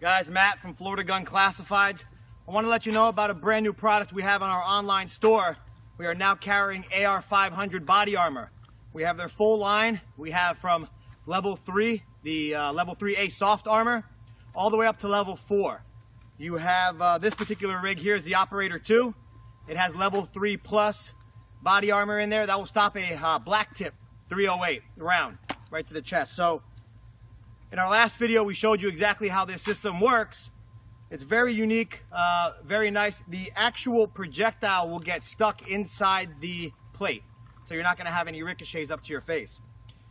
Guys, Matt from Florida Gun Classifieds. I want to let you know about a brand new product we have on our online store. We are now carrying AR500 body armor. We have their full line. We have from level 3, the uh, level 3A soft armor, all the way up to level 4. You have uh, this particular rig here is the Operator 2. It has level 3 plus body armor in there. That will stop a uh, black tip 308 round right to the chest. So in our last video, we showed you exactly how this system works. It's very unique, uh, very nice. The actual projectile will get stuck inside the plate, so you're not gonna have any ricochets up to your face.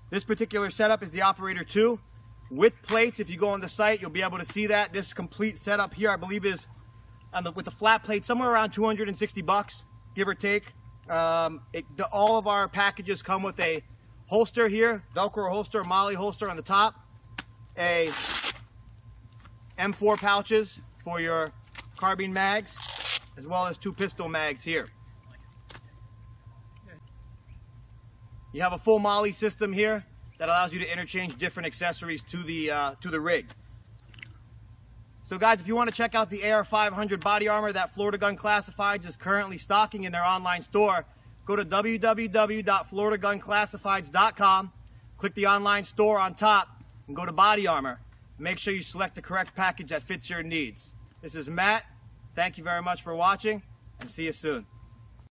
This particular setup is the Operator 2 with plates. If you go on the site, you'll be able to see that. This complete setup here, I believe is the, with the flat plate, somewhere around 260 bucks, give or take. Um, it, the, all of our packages come with a holster here, Velcro holster, MOLLE holster on the top a M4 pouches for your carbine mags, as well as two pistol mags here. You have a full MOLLE system here that allows you to interchange different accessories to the, uh, to the rig. So guys, if you want to check out the AR500 body armor that Florida Gun Classifieds is currently stocking in their online store, go to www.floridagunclassifieds.com, click the online store on top, and go to body armor. Make sure you select the correct package that fits your needs. This is Matt. Thank you very much for watching and see you soon.